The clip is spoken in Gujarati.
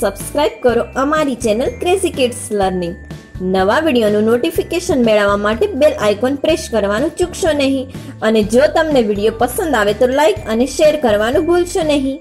સબસ્ક્રાઇબ કરો અમારી ચેનલ ક્રેઝી કિડ્સ લર્નિંગ નવા વિડીયોનું નોટિફિકેશન મેળવવા માટે બેલ આઇકોન પ્રેસ કરવાનું ચૂકશો નહીં. અને જો તમને વીડિયો પસંદ આવે તો લાઇક અને શેર કરવાનું ભૂલશો નહીં.